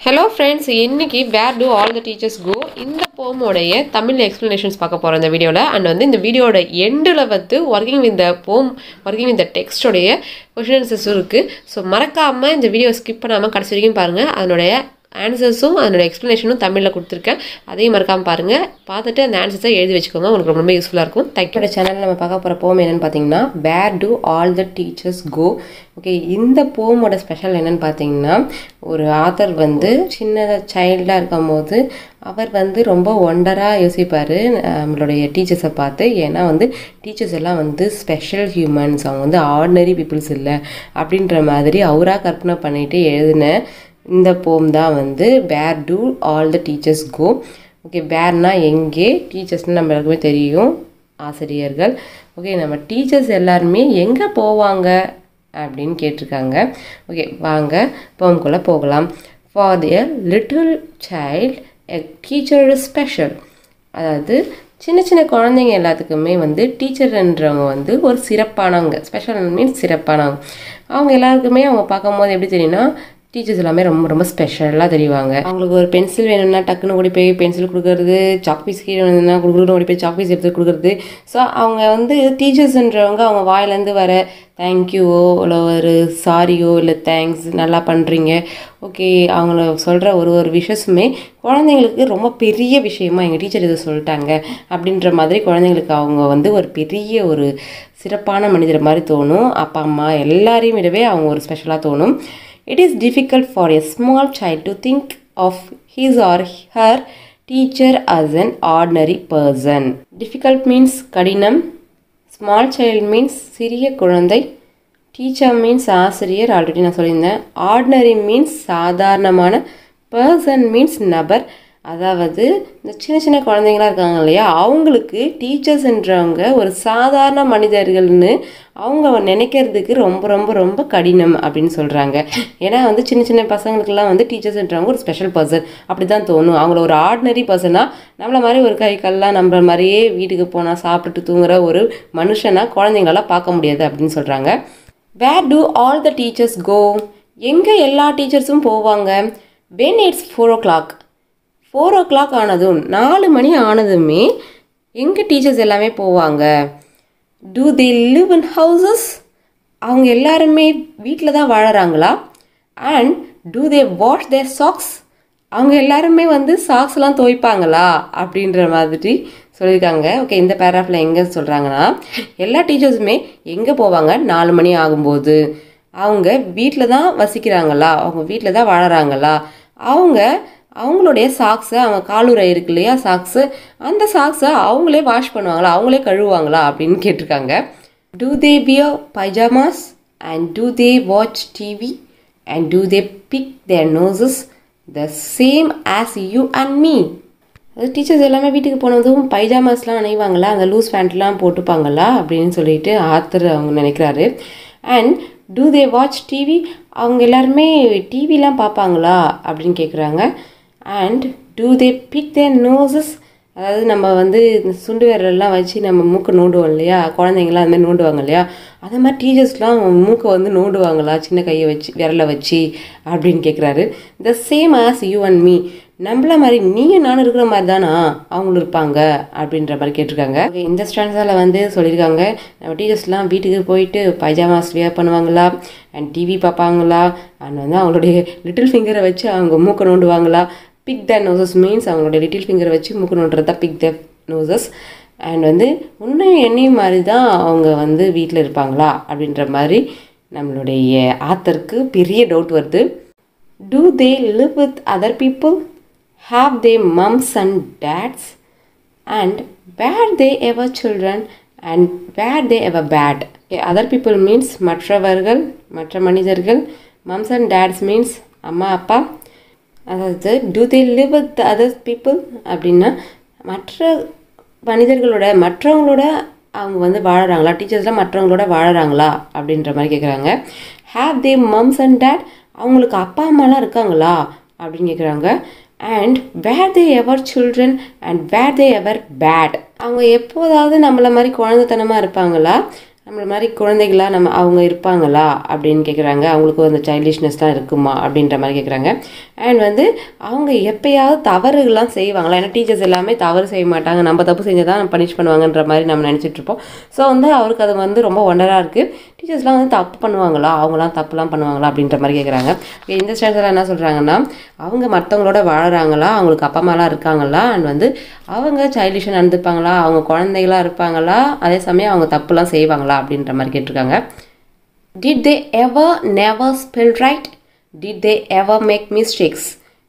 Hello friends இன்றைக்கி where do all the teachers go இந்த போமோடைய தமிழ் எக்ஸ்ப்ளனேஷன்ஸ் பார்க்க போகிறோம் இந்த வீடியோவில் அண்ட் வந்து இந்த வீடியோட எண்டில் வந்து working with the poem working with the டெக்ஸ்டோடைய question ஆன்சர்ஸும் இருக்குது ஸோ மறக்காமல் இந்த வீடியோ ஸ்கிப் பண்ணாமல் கடைசி வரைக்கும் பாருங்கள் அதனுடைய ஆன்சர்ஸும் அதனோட எக்ஸ்ப்ளனேஷனும் தமிழில் கொடுத்துருக்கேன். அதையும் மறக்காமல் பாருங்கள் பார்த்துட்டு அந்த ஆன்சர்ஸை எழுதி வச்சுக்கோங்க. உங்களுக்கு ரொம்ப யூஸ்ஃபுல்லாக இருக்கும். தைக்கோட சேனலில் நம்ம பார்க்க போகிற போம் என்னென்னு பார்த்தீங்கன்னா where do all the teachers go okay இந்த போமோட ஸ்பெஷல் என்னென்னு பார்த்தீங்கன்னா ஒரு ஆத்தர் வந்து சின்ன சைல்டாக இருக்கும் போது அவர் வந்து ரொம்ப ஒண்டராக யோசிப்பார் நம்மளுடைய டீச்சர்ஸை பார்த்து. ஏன்னா வந்து டீச்சர்ஸ் எல்லாம் வந்து ஸ்பெஷல் ஹியூமன்ஸ் அவங்க வந்து ஆர்டினரி பீப்புள்ஸ் இல்லை. அப்படின்ற மாதிரி அவராக கற்பனை பண்ணிட்டு எழுதின இந்த போம் தான் வந்து where do all the teachers go okay பேர்னா எங்கே? டீச்சர்ஸ்னு நம்ம எல்லாருக்குமே தெரியும் ஆசிரியர்கள். ஓகே நம்ம டீச்சர்ஸ் எல்லாருமே எங்கே போவாங்க அப்படின்னு கேட்டிருக்காங்க. ஓகே வாங்க போம்குள்ளே போகலாம். For the little child a teacher special அதாவது சின்ன சின்ன குழந்தைங்க எல்லாத்துக்குமே வந்து டீச்சர்ன்றவங்க வந்து ஒரு சிறப்பானவங்க. Special means சிறப்பானவங்க. அவங்க எல்லாருக்குமே அவங்க பார்க்கும்போது எப்படி தெரியும்னா டீச்சர்ஸ் எல்லாமே ரொம்ப ரொம்ப ஸ்பெஷலாக தெரிவாங்க. அவங்களுக்கு ஒரு பென்சில் வேணும்னா டக்குன்னு ஓடி போய் பென்சில் கொடுக்குறது சாக்பீஸ் கீழே வேணும்னா கொடுக்குறது ஓடி போய் சாக்பீஸ் எடுத்து கொடுக்குறது. ஸோ அவங்க வந்து டீச்சர்ஸ்ன்றவங்க அவங்க வாயிலேருந்து வர தேங்க்யூவோ இல்லை ஒரு சாரியோ இல்லை தேங்க்ஸ் நல்லா பண்ணுறீங்க ஓகே அவங்கள சொல்கிற ஒரு ஒரு விஷயஸுமே குழந்தைங்களுக்கு ரொம்ப பெரிய விஷயமா எங்கள் டீச்சர் இதை சொல்லிட்டாங்க. அப்படின்ற மாதிரி குழந்தைங்களுக்கு அவங்க வந்து ஒரு பெரிய ஒரு சிறப்பான மனிதர் மாதிரி தோணும். அப்பா அம்மா எல்லாரையும் விடவே அவங்க ஒரு ஸ்பெஷலாக தோணும். It is difficult for a small child to think of his or her teacher as an ordinary person. Difficult means கடினம் small child means சிறிய குழந்தை டீச்சர் மீன்ஸ் ஆசிரியர் ஆல்ரெடி நான் சொல்லியிருந்தேன் ஆர்டினரி மீன்ஸ் சாதாரணமான பர்சன் மீன்ஸ் நபர் அதாவது இந்த சின்ன சின்ன குழந்தைங்களாம் இருக்காங்க இல்லையா அவங்களுக்கு டீச்சர்ஸ்ன்றவங்க ஒரு சாதாரண மனிதர்கள்னு அவங்க நினைக்கிறதுக்கு ரொம்ப ரொம்ப ரொம்ப கடினம் அப்படின்னு சொல்கிறாங்க ஏன்னா வந்து சின்ன சின்ன பசங்களுக்கெல்லாம் வந்து டீச்சர்ஸ்ன்றவங்க ஒரு ஸ்பெஷல் பர்சன் அப்படி தான் தோணும். அவங்கள ஒரு ஆர்டினரி பர்சனாக நம்மள மாதிரி ஒரு கை கல்லாம் நம்மள மாதிரியே வீட்டுக்கு போனால் சாப்பிட்டுட்டு தூங்குற ஒரு மனுஷனாக குழந்தைங்களெல்லாம் பார்க்க முடியாது அப்படின்னு சொல்கிறாங்க where do all the teachers go எங்கே எல்லா டீச்சர்ஸும் போவாங்க? When it's four o'clock four o'clock ஆனதும் நாலு மணி ஆனதுமே எங்கள் டீச்சர்ஸ் எல்லாமே போவாங்க. Do they live in houses அவங்க எல்லாருமே வீட்டில் தான் வாழறாங்களா? And do they wash their socks அவங்க எல்லாருமே வந்து சாக்ஸ்லாம் துவைப்பாங்களா? அப்படின்ற மாதிரி சொல்லியிருக்காங்க. ஓகே இந்த பேராஃபில் எங்கே சொல்கிறாங்கன்னா எல்லா டீச்சர்ஸுமே எங்கே போவாங்க? நாலு மணி ஆகும்போது. அவங்க வீட்டில் தான் வசிக்கிறாங்களா? அவங்க வீட்டில் தான் வாழறாங்களா? அவங்க அவங்களுடைய சாக்ஸை அவங்க காலுரை இருக்கு இல்லையா சாக்ஸு அந்த சாக்ஸை அவங்களே வாஷ் பண்ணுவாங்களா அவங்களே கழுவுவாங்களா அப்படின்னு கேட்டிருக்காங்க. Do they wear pyjamas and do they watch TV and do they pick their noses the same as you and me அது டீச்சர்ஸ் எல்லாமே வீட்டுக்கு போனதும் பைஜாமாஸ்லாம் அணைவாங்களா அந்த லூஸ் பேண்ட்லாம் போட்டுப்பாங்களா அப்படின்னு சொல்லிட்டு ஆத்தர் அவங்க நினைக்கிறாரு. And do they watch TV அவங்க எல்லாருமே டிவிலாம் பார்ப்பாங்களா அப்படின்னு கேட்குறாங்க and do they pick their noses அதாவது நம்ம வந்து சுண்டு விரலெல்லாம் வச்சு நம்ம மூக்கை நோண்டுவோம் இல்லையா? குழந்தைங்களாம் அந்த மாதிரி நோண்டுவாங்க இல்லையா? அந்த மாதிரி டீச்சர்ஸ்லாம் மூக்கை வந்து நோண்டுவாங்களா? சின்ன கையை வச்சு விரலை வச்சு அப்படின்னு கேட்குறாரு. The same as you and me நம்மள மாதிரி நீயும் நானும் இருக்கிற மாதிரி தானா? அவங்களும் இருப்பாங்க அப்படின்ற மாதிரி கேட்டிருக்காங்க. இந்த ஸ்டான்ஸால் வந்து சொல்லியிருக்காங்க. நம்ம டீச்சர்ஸ்லாம் வீட்டுக்கு போயிட்டு பைஜாமாஸ் வியர் பண்ணுவாங்களா? அண்ட் டிவி பார்ப்பாங்களா? அண்ட் வந்து அவங்களுடைய லிட்டில் ஃபிங்கரை வச்சு அவங்க மூக்கை நோண்டுவாங்களா? பிக் த நோசஸ் மீன்ஸ் அவங்களுடைய லிட்டில் ஃபிங்கரை வச்சு மூக்கு தான் பிக் த நோசஸ் அண்ட் வந்து உன்னையும் என்னையும் மாதிரி தான் அவங்க வந்து வீட்டில் இருப்பாங்களா? அப்படின்ற மாதிரி நம்மளுடைய ஆத்தருக்கு பெரிய டவுட் வருது. Do they live with other people have they mums and dads and were they ever children and were they ever bad other people means மற்றவர்கள் மற்ற மனிதர்கள். மம்ஸ் அண்ட் டேட்ஸ் மீன்ஸ் அம்மா அப்பா. அதாவது do they live with others people அப்படின்னா மற்ற மனிதர்களோட மற்றவங்களோட அவங்க வந்து வாழறாங்களா? டீச்சர்ஸ்லாம் மற்றவங்களோட வாழறாங்களா? அப்படின்ற மாதிரி கேட்குறாங்க have they mums and dad அவங்களுக்கு அப்பா அம்மாலாம் இருக்காங்களா? அப்படின்னு கேட்குறாங்க and were they ever children and were they ever bad அவங்க எப்போதாவது நம்மளை மாதிரி குழந்தைத்தனமாக இருப்பாங்களா? நம்மள மாதிரி குழந்தைகளாக நம்ம அவங்க இருப்பாங்களா அப்படின்னு கேட்குறாங்க அவங்களுக்கும் அந்த சைல்டிஷ்னஸ்லாம் இருக்குமா அப்படின்ற மாதிரி கேட்குறாங்க அண்ட் வந்து அவங்க எப்பயாவது தவறுகள்லாம் செய்வாங்களா? ஏன்னா டீச்சர்ஸ் எல்லாமே தவறு செய்ய மாட்டாங்க. நம்ம தப்பு செஞ்சால் தான் பனிஷ் பண்ணுவாங்கன்ற மாதிரி நம்ம நினச்சிட்டு இருப்போம். ஸோ வந்து அவருக்கு அது வந்து ரொம்ப ஒண்டராக இருக்குது டீச்சர்ஸ்லாம் வந்து தப்பு பண்ணுவாங்களா? அவங்களாம் தப்புலாம் பண்ணுவாங்களா? அப்படின்ற மாதிரி கேட்குறாங்க இந்த ஸ்டாண்டர்டில் என்ன சொல்கிறாங்கன்னா அவங்க மற்றவங்களோட வாழறாங்களா? அவங்களுக்கு அப்பா அம்மாலாம் இருக்காங்களா? அண்ட் வந்து அவங்க சைல்டிஷாக நடந்துப்பாங்களா? அவங்க குழந்தைகளா இருப்பாங்களா? அதே சமயம் அவங்க தப்புலாம் செய்வாங்களா? அப்படின்ற மாதிரி கேட்டிருக்காங்க. Did they ever never spell right did they ever make mistakes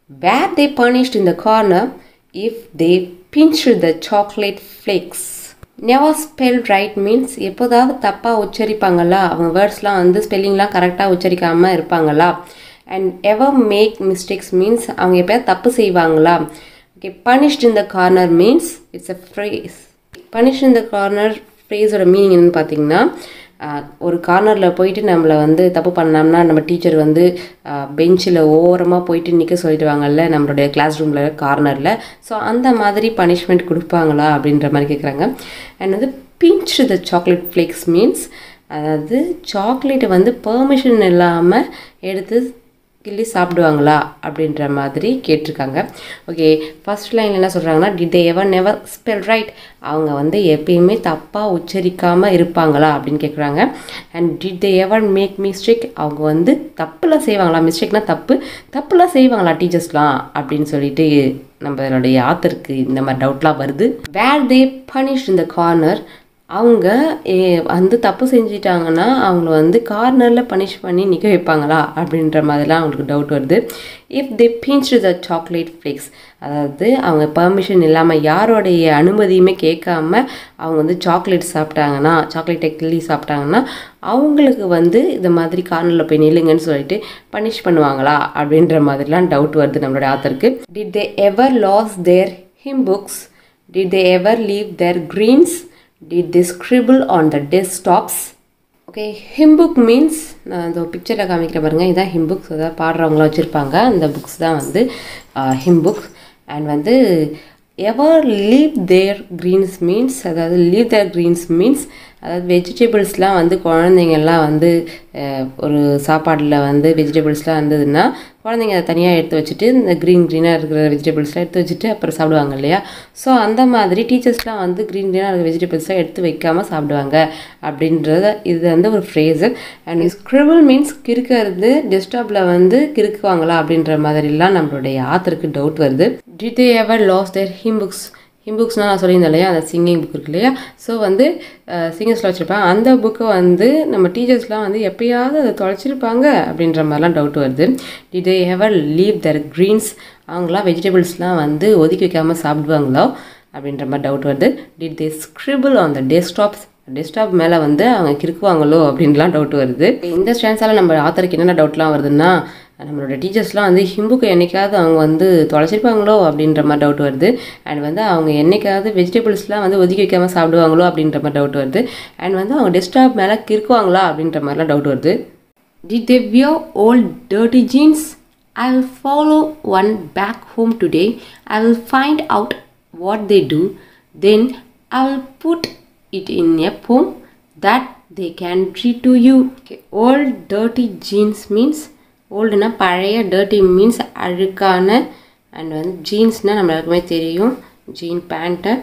were they punished in the corner if they pinch the chocolate flakes never spell right means எப்போதாவது தப்பாக உச்சரிப்பாங்களா? அவங்க வேர்ட்ஸ்லாம் வந்து ஸ்பெல்லிங்லாம் கரெக்டாக உச்சரிக்காமல் இருப்பாங்களா? And ever make mistakes means அவங்க எப்போயாவது தப்பு செய்வாங்களா? Okay punished in the corner means it's a phrase punish in the corner ஃப்ரேஸோட meaning என்னன்னு பார்த்தீங்கன்னா ஒரு கார்னரில் போயிட்டு நம்மளை வந்து தப்பு பண்ணோம்னா நம்ம டீச்சர் வந்து பெஞ்சில் ஓரமாக போயிட்டு நிற்க சொல்லிடுவாங்கல்ல நம்மளுடைய கிளாஸ் ரூமில் கார்னரில் ஸோ அந்த மாதிரி பனிஷ்மெண்ட் கொடுப்பாங்களா அப்படின்ற மாதிரி கேட்குறாங்க அண்ட் வந்து pinch the chocolate flakes means அதாவது சாக்லேட்டை வந்து பெர்மிஷன் இல்லாமல் எடுத்து கிள்ளி சாப்பிடுவாங்களா அப்படின்ற மாதிரி கேட்டிருக்காங்க. ஓகே ஃபர்ஸ்ட் லைன் என்ன சொல்கிறாங்கன்னா did they ever never spell right அவங்க வந்து எப்பயுமே தப்பாக உச்சரிக்காமல் இருப்பாங்களா அப்படின்னு கேட்குறாங்க and did they ever make mistake அவங்க வந்து தப்புலாம் செய்வாங்களா? மிஸ்டேக்னா தப்பு. தப்புலாம் செய்வாங்களா டீச்சர்ஸ்லாம் அப்படின்னு சொல்லிட்டு நம்மளுடைய ஆத்தருக்கு இந்த மாதிரி டவுட்லாம் வருது. வேர் தே பனிஷ் இந்த கார்னர் அவங்க ஏ- வந்து தப்பு செஞ்சிட்டாங்கன்னா அவங்கள வந்து கார்னரில் பனிஷ் பண்ணி நிற்க வைப்பாங்களா? அப்படின்ற மாதிரிலாம் அவங்களுக்கு டவுட் வருது. If the pinch the chocolate flakes அதாவது அவங்க பர்மிஷன் இல்லாமல் யாரோடைய அனுமதியுமே கேட்காம அவங்க வந்து சாக்லேட் சாப்பிட்டாங்கன்னா சாக்லேட்டை கிள்ளி சாப்பிட்டாங்கன்னா அவங்களுக்கு வந்து இந்த மாதிரி கார்னரில் போய் நில்லுங்கன்னு சொல்லிட்டு பனிஷ் பண்ணுவாங்களா? அப்படின்ற மாதிரிலாம் டவுட் வருது நம்மளோட ஆத்தருக்கு did they ever lose their hymn books did they ever leave their greens did they scribble on the desktops? Okay hymn book means நான் இந்த பிக்சரில் காமிக்கிற பாருங்கள் இதான் ஹிம்புக்ஸ் அதாவது பாடுறவங்களாம் வச்சுருப்பாங்க. இந்த புக்ஸ் தான் வந்து ஹிம்புக்ஸ் அண்ட் வந்து ever leave their greens means அதாவது லீவ் தேர் க்ரீன்ஸ் மீன்ஸ் அதாவது வெஜிடபிள்ஸ்லாம் வந்து குழந்தைங்கள்லாம் வந்து ஒரு சாப்பாடில் வந்து வெஜிடபிள்ஸ்லாம் இருந்ததுன்னா குழந்தைங்க அதை தனியாக எடுத்து வச்சுட்டு இந்த க்ரீன் க்ரீனாக இருக்கிற வெஜிடபிள்ஸ்லாம் எடுத்து வச்சுட்டு அப்புறம் சாப்பிடுவாங்க இல்லையா? ஸோ அந்த மாதிரி டீச்சர்ஸ்லாம் வந்து க்ரீன் க்ரீனாக இருக்கிற வெஜிடபிள்ஸ்லாம் எடுத்து வைக்காமல் சாப்பிடுவாங்க அப்படின்றத இது வந்து ஒரு ஃப்ரேஸு அண்ட் ஸ்க்ரிபிள் மீன்ஸ் கிறுக்கிறது டெஸ்க்டாப்பில் வந்து கிறுக்குவாங்களா அப்படின்ற மாதிரிலாம் நம்மளுடைய ஆத்தருக்கு டவுட் வருது. Did they ever lose their hymn books புக்ஸ்னால் நான் சொல்லியிருந்தேன் இல்லையா? அந்த சிங்கிங் புக் இருக்கு இல்லையா? ஸோ வந்து சிங்கர்ஸில் வச்சுருப்பேன் அந்த புக்கை வந்து நம்ம டீச்சர்ஸ்லாம் வந்து எப்பயாவது அதை தொலைச்சிருப்பாங்க அப்படின்ற மாதிரிலாம் டவுட் வருது. Did they leave their greens அவங்களாம் வெஜிடபிள்ஸ்லாம் வந்து ஒதுக்கி வைக்காமல் சாப்பிடுவாங்களோ அப்படின்ற மாதிரி டவுட் வருது. Did they scribble on the desktops desktop மேலே வந்து அவங்க கிறுக்குவாங்களோ அப்படின்லாம் டவுட் வருது. இந்த ஸ்டான்ஸால் நம்ம ஆத்தருக்கு என்னென்ன டவுட்லாம் வருதுன்னா நம்மளோட டீச்சர்ஸ்லாம் வந்து ஹிம்புக்கு என்னைக்காவது அவங்க வந்து தொலைச்சிருப்பாங்களோ? அப்படின்ற மாதிரி டவுட் வருது. அண்ட் வந்து அவங்க என்னைக்காவது வெஜிடபிள்ஸ்லாம் வந்து ஒதுக்கி வைக்காமல் சாப்பிடுவாங்களோ அப்படின்ற மாதிரி டவுட் வருது. அண்ட் வந்து அவங்க டெஸ்க்டாப் மேலே கிறுக்குவாங்களா அப்படின்ற மாதிரிலாம் டவுட் வருது. Did they old dirty jeans I will follow one back home today I will find out what they do then I will put it in a a that they can can do you old dirty jeans means ஓல்டுனா பழைய dirty means அழுக்கான and வந்து ஜீன்ஸ்னால் நம்மளுக்குமே தெரியும். Jean பேண்ட்டை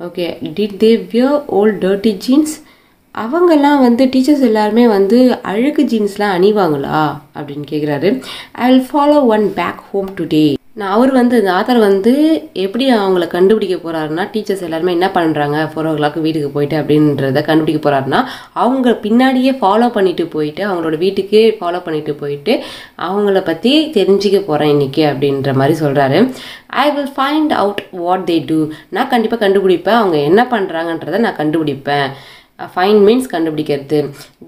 okay did they wear old dirty jeans அவங்கெல்லாம் வந்து teachers எல்லாருமே வந்து அழுக்கு ஜீன்ஸ்லாம் அணிவாங்களா? அப்படின்னு கேட்குறாரு I will follow one back home today நான் அவர் வந்து இந்த ஆத்தர் வந்து எப்படி அவங்கள கண்டுபிடிக்க போகிறாருன்னா டீச்சர்ஸ் எல்லாருமே என்ன பண்ணுறாங்க ஃபோர் ஓ கிளாக் வீட்டுக்கு போயிட்டு அப்படின்றத கண்டுபிடிக்க போகிறாருன்னா அவங்க பின்னாடியே ஃபாலோ பண்ணிட்டு போயிட்டு அவங்களோட வீட்டுக்கே ஃபாலோ பண்ணிட்டு போயிட்டு அவங்கள பற்றி தெரிஞ்சுக்க போகிறேன் இன்றைக்கி அப்படின்ற மாதிரி சொல்கிறாரு I will find out what they do நான் கண்டிப்பாக கண்டுபிடிப்பேன் அவங்க என்ன பண்ணுறாங்கன்றதை நான் கண்டுபிடிப்பேன். ஃபைன் மீன்ஸ் கண்டுபிடிக்கிறது.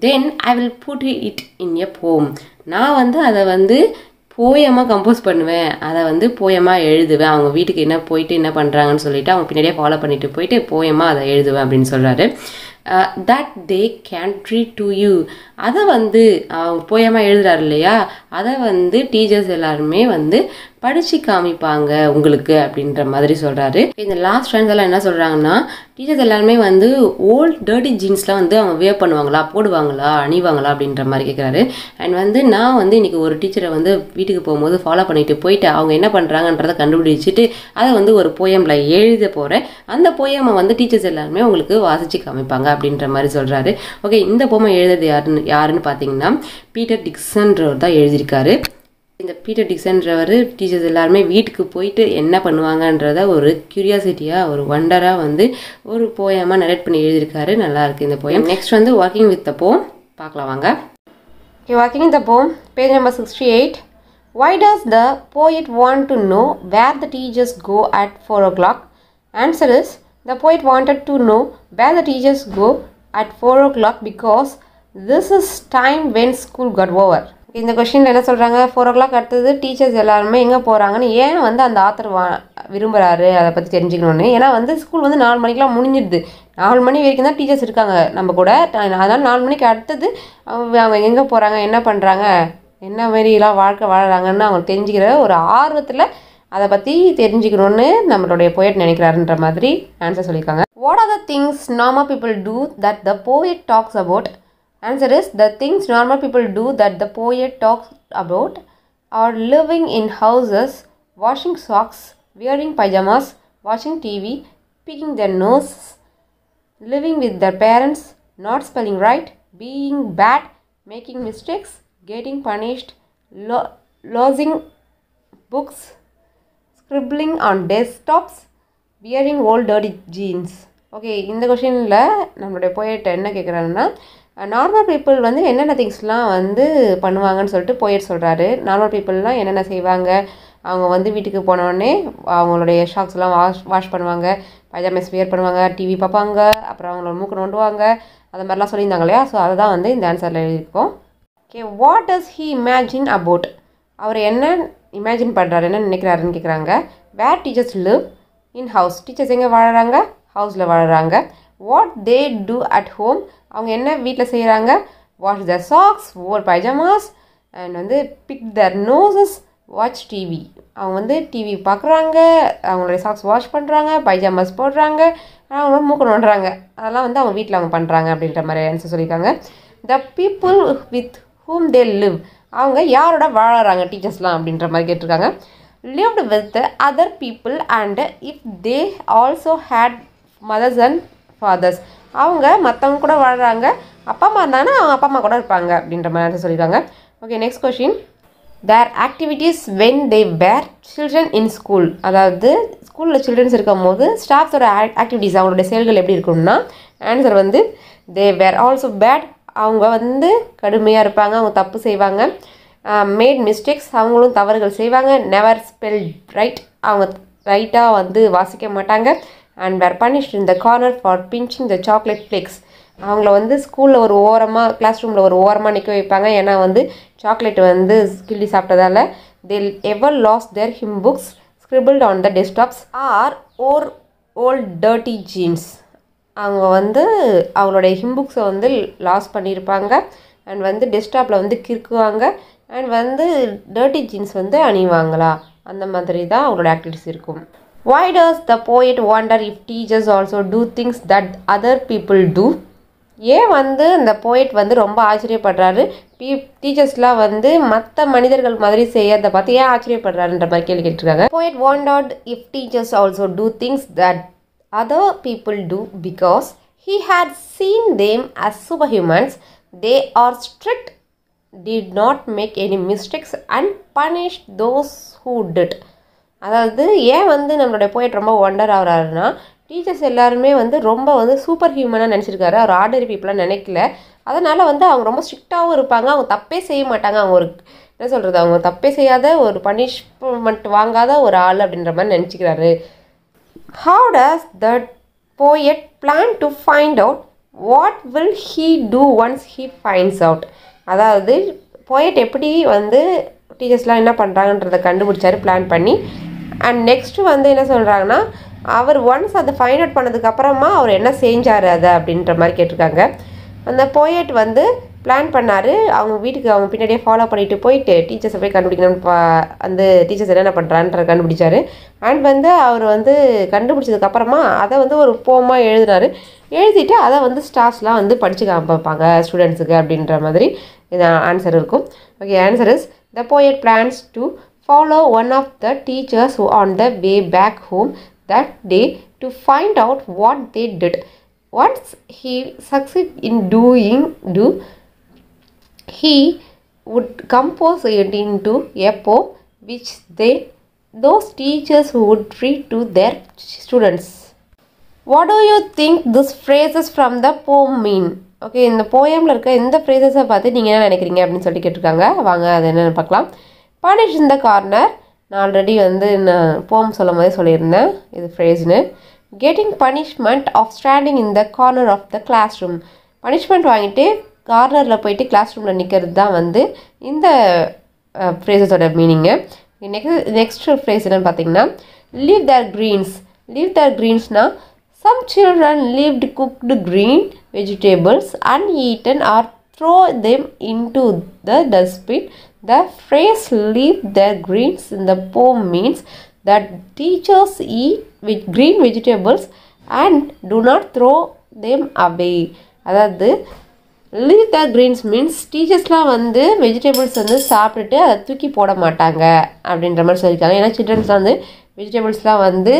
Then I will put it in a poem நான் வந்து அதை வந்து போயமாக கம்போஸ் பண்ணுவேன். அதை வந்து போயமாக எழுதுவேன். அவங்க வீட்டுக்கு என்ன போயிட்டு என்ன பண்ணுறாங்கன்னு சொல்லிட்டு அவங்க பின்னாடியே ஃபாலோ பண்ணிட்டு போயிட்டு போயமாக அதை எழுதுவேன் அப்படின்னு சொல்கிறாரு that they can treat to you அதை வந்து uh, போயமாக எழுதுறாரு இல்லையா? அதை வந்து டீச்சர்ஸ் எல்லாருமே வந்து படித்து காமிப்பாங்க உங்களுக்கு அப்படின்ற மாதிரி சொல்கிறாரு இந்த லாஸ்ட் ஃப்ரெண்ட்ஸ் எல்லாம் என்ன சொல்கிறாங்கன்னா டீச்சர்ஸ் எல்லாருமே வந்து ஓல்ட் டர்ட்டி ஜீன்ஸ்லாம் வந்து அவங்க வேர் பண்ணுவாங்களா போடுவாங்களா அணிவாங்களா அப்படின்ற மாதிரி கேட்குறாரு அண்ட் வந்து நான் வந்து இன்றைக்கி ஒரு டீச்சரை வந்து வீட்டுக்கு போகும்போது ஃபாலோ பண்ணிட்டு போயிட்டு அவங்க என்ன பண்ணுறாங்கன்றதை கண்டுபிடிச்சிட்டு அதை வந்து ஒரு போயமில் எழுத போகிறேன் அந்த போயமை வந்து டீச்சர்ஸ் எல்லாருமே உங்களுக்கு வாசித்து காமிப்பாங்க அப்படின்ற மாதிரி சொல்கிறாரு ஓகே இந்த பொம்மை எழுதுறது யாருன்னு யாருன்னு பார்த்தீங்கன்னா பீட்டர் டிக்சன்றவர் தான் எழுதியிருக்காரு. இந்த பீட்டர் டிக்சன்றவர் டீச்சர்ஸ் எல்லாருமே வீட்டுக்கு போயிட்டு என்ன பண்ணுவாங்கன்றத ஒரு க்யூரியாசிட்டியாக ஒரு ஒண்டராக வந்து ஒரு போயமாக நரேட் பண்ணி எழுதியிருக்காரு. நல்லாயிருக்கு இந்த போயம் நெக்ஸ்ட் வந்து ஒர்க்கிங் வித் த போம் பார்க்கலாம் வாங்க. Okay, working in the poem, page number 68. Why does the poet want to know where the teachers go at 4 o'clock? Answer is the poet wanted to know where the teachers go at 4 o'clock because this is time when school got over. இந்த கொஷினில் என்ன சொல்கிறாங்க four o'clock அடுத்தது teachers எல்லாருமே எங்கே போகிறாங்கன்னு ஏன் வந்து அந்த ஆத்தர் வா விரும்புகிறாரு அதை பற்றி தெரிஞ்சுக்கணுன்னு ஏன்னா வந்து ஸ்கூல் வந்து நாலு மணிக்கெலாம் முடிஞ்சிடுது. நாலு மணி வரைக்கும் தான் டீச்சர்ஸ் இருக்காங்க நம்ம கூட. அதனால் நாலு மணிக்கு அடுத்தது அவங்க அவங்க எங்கே போகிறாங்க என்ன பண்ணுறாங்க என்ன மாரிலாம் வாழ்க்கை வாழறாங்கன்னு அவங்க தெரிஞ்சுக்கிற ஒரு ஆர்வத்தில் அதை பற்றி தெரிஞ்சுக்கணுன்னு நம்மளுடைய போயட் நினைக்கிறாருன்ற மாதிரி ஆன்சர் சொல்லியிருக்காங்க. What are the things normal people do that the poet talks about answer is the things normal people do that the poet talks about are living in houses washing socks wearing pyjamas வாட்சிங் TV picking their nose living with their parents, not spelling right, being bad, making mistakes, getting punished, lo- losing books, scribbling on desktops wearing old dirty jeans okay இந்த கொஷினில் நம்மளுடைய போயிட் என்ன கேட்குறாங்கன்னா normal people வந்து என்னென்ன திங்ஸ்லாம் வந்து பண்ணுவாங்கன்னு சொல்லிட்டு போயிட் சொல்கிறாரு நார்மல் பீப்புளெலாம் என்னென்ன செய்வாங்க? அவங்க வந்து வீட்டுக்கு போனோடனே அவங்களுடைய ஷாக்ஸ்லாம் வாஷ் வாஷ் பண்ணுவாங்க. பைஜாமஸ் வியர் பண்ணுவாங்க டிவி பார்ப்பாங்க அப்புறம் அவங்களோட மூக்கு நோண்டுவாங்க. அது மாதிரிலாம் சொல்லியிருந்தாங்க இல்லையா? ஸோ அதை தான் வந்து இந்த ஆன்சரில் எழுதியிருக்கோம். Okay what does he imagine about அவர் என்ன இமேஜின் பண்ணுறாரு என்ன நினைக்கிறாருன்னு கேட்குறாங்க where teachers live in house teachers எங்கே வாழறாங்க? ஹவுஸில் வாழறாங்க. What they do at home அவங்க என்ன வீட்டில் செய்கிறாங்க wash the socks or pyjamas and வந்து pick their noses watch TV அவங்க வந்து டிவி பார்க்குறாங்க அவங்களுடைய சாக்ஸ் வாஷ் பண்ணுறாங்க பைஜாமாஸ் போடுறாங்க அவங்களோட மூக்கு நோண்டுறாங்க அதெல்லாம் வந்து அவங்க வீட்டில் அவங்க பண்ணுறாங்க அப்படின்ற மாதிரி ஆன்சர் சொல்லியிருக்காங்க. The people with whom they live அவங்க யாரோட வாழறாங்க டீச்சர்ஸ்லாம் அப்படின்ற மாதிரி கேட்டிருக்காங்க. Lived with other people and if they also had mothers and fathers அவங்க மற்றவங்க கூட வாழ்கிறாங்க அப்பா அம்மா இருந்தாங்கன்னா அவங்க அப்பா அம்மா கூட இருப்பாங்க அப்படின்ற மாதிரி சொல்லியிருக்காங்க. Okay next question their activities when they were children in school அதாவது ஸ்கூலில் சில்ட்ரன்ஸ் இருக்கும் போது ஸ்டாஃப்ஸோட ஆக்டிவிட்டீஸ் அவங்களுடைய செயல்கள் எப்படி இருக்கும்னா ஆன்சர் வந்து தே வேர் ஆல்சோ பேட் அவங்க வந்து கடுமையாக இருப்பாங்க அவங்க தப்பு செய்வாங்க. மேட் மிஸ்டேக்ஸ் அவங்களும் தவறுகள் செய்வாங்க. நெவர் ஸ்பெல் ரைட் அவங்க ரைட்டாக வந்து வாசிக்க மாட்டாங்க. And were punished in the corner for pinching the chocolate flakes அவங்கள வந்து ஸ்கூலில் ஒரு ஓரமாக கிளாஸ் ரூமில் ஒரு ஓரமாக நிற்க வைப்பாங்க. ஏன்னா வந்து சாக்லேட் வந்து கிள்ளி சாப்பிட்டதால till ever lose their hymn books scribbled on the desktops or wore old dirty jeans அவங்க வந்து அவங்களுடைய ஹிம்புக்ஸை வந்து லாஸ் பண்ணியிருப்பாங்க அண்ட் வந்து டெஸ்க்டாப்பில் வந்து கிறுக்குவாங்க. அண்ட் வந்து டர்ட்டி ஜீன்ஸ் வந்து அணிவாங்களா? அந்த மாதிரி தான் அவங்களோட ஆக்டிவிட்டிஸ் இருக்கும். Why does the poet wonder if teachers also do things that other people do ஏன் வந்து அந்த போயிட் வந்து ரொம்ப ஆச்சரியப்படுறாரு? பீ டீச்சர்ஸ்லாம் வந்து மற்ற மனிதர்கள் மாதிரி செய்யறதை பார்த்து ஏன் ஆச்சரியப்படுறாருன்ற மாதிரி கேள்வி கேட்டிருக்காங்க. Poet wanted if teachers also do things that other people do because he had seen them as super humans they are strict did not make any mistakes and punish those who did அதாவது ஏன் வந்து நம்மளுடைய போயிட் ரொம்ப wonder ஆகிறாருன்னா teachers எல்லாருமே வந்து ரொம்ப வந்து சூப்பர் ஹியூமனாக நினச்சிருக்காரு. அவர் ஆர்டரி பீப்புளாக நினைக்கல. அதனால் வந்து அவங்க ரொம்ப ஸ்ட்ரிக்டாகவும் இருப்பாங்க. அவங்க தப்பே செய்ய மாட்டாங்க. அவங்க ஒரு என்ன சொல்கிறது அவங்க தப்பே செய்யாத ஒரு பனிஷ்மெண்ட் வாங்காத ஒரு ஆள் அப்படின்ற மாதிரி நினச்சிக்கிறாரு. How does the poet plan to find out what will he do once he finds out அதாவது போயட் எப்படி வந்து டீச்சர்ஸ்லாம் என்ன பண்ணுறாங்கன்றதை கண்டுபிடிச்சாரு பிளான் பண்ணி. அண்ட் நெக்ஸ்ட்டு வந்து என்ன சொல்கிறாங்கன்னா அவர் ஒன்ஸ் அதை ஃபைண்ட் அவுட் பண்ணதுக்கப்புறமா அவர் என்ன செஞ்சார் அதை அப்படின்ற மாதிரி கேட்டிருக்காங்க. அந்த போயட் வந்து பிளான் பண்ணார். அவங்க வீட்டுக்கு அவங்க பின்னாடியே ஃபாலோ பண்ணிட்டு போயிட்டு டீச்சர்ஸை போய் கண்டுபிடிக்கணும்னு பா அந்த டீச்சர்ஸ் என்னென்ன பண்ணுறான்ற கண்டுபிடிச்சார். அண்ட் வந்து அவர் வந்து கண்டுபிடிச்சதுக்கப்புறமா அதை வந்து ஒரு போமாக எழுதினாரு எழுதிட்டு அதை வந்து ஸ்டாஃப்ஸ்லாம் வந்து படித்து காமிப்பாங்க ஸ்டூடெண்ட்ஸுக்கு அப்படின்ற மாதிரி. இது ஆன்சர் இருக்கும். Okay answer is the poet plans to follow one of the teachers on the way back home that day to find out what they did what's he he in doing to he would compose it into a poem which they those teachers would read to their students. What do you think these phrases from the poem mean? Okay இந்த போயமில் இருக்க இந்த ஃப்ரேசஸை பார்த்து நீங்கள் என்ன நினைக்கிறீங்க அப்படின்னு சொல்லி கேட்டிருக்காங்க. வாங்க அது என்னென்னு பார்க்கலாம். பனிஷ் இந்த கார்னர் நான் ஆல்ரெடி வந்து நான் போம் சொல்லும் போதே சொல்லியிருந்தேன் இது ஃப்ரேஸ்னு getting punishment of standing in the corner of the class room punishment வாங்கிட்டு கார்னரில் போயிட்டு கிளாஸ் ரூமில் நிற்கிறது தான் வந்து இந்த ஃப்ரேஸஸோட மீனிங்கு நெக்ஸ்ட் நெக்ஸ்ட் ஃப்ரேஸ் என்னென்னு பார்த்தீங்கன்னா leave their greens leave their க்ரீன்ஸ்னா some children leaved cooked green vegetables and eaten or throw them into the dustbin the phrase leave their greens இந்த poem means that teachers eat with green vegetables and to not throw them away அதாவது leave த Greens means டீச்சர்ஸ்லாம் வந்து vegetables வந்து சாப்பிட்டுட்டு அதை தூக்கி போட மாட்டாங்க அப்படின்ற மாதிரி சொல்லியிருக்காங்க. ஏன்னா சில்ட்ரன்ஸ்லாம் வந்து வெஜிடபிள்ஸ்லாம் வந்து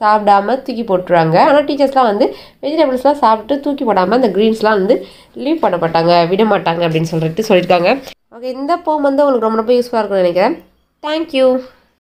சாப்பிடாம தூக்கி போட்டுருவாங்க. ஆனால் டீச்சர்ஸ்லாம் வந்து வெஜிடபிள்ஸ்லாம் சாப்பிட்டு தூக்கி போடாமல் அந்த க்ரீன்ஸ்லாம் வந்து லீவ் பண்ண மாட்டாங்க விட மாட்டாங்க அப்படின்னு சொல்லிட்டு சொல்லியிருக்காங்க. ஓகே இந்த போம் வந்து உங்களுக்கு ரொம்ப ரொம்ப யூஸ்ஃபுல்லாக இருக்கும்னு நினைக்கிறேன். தேங்க்யூ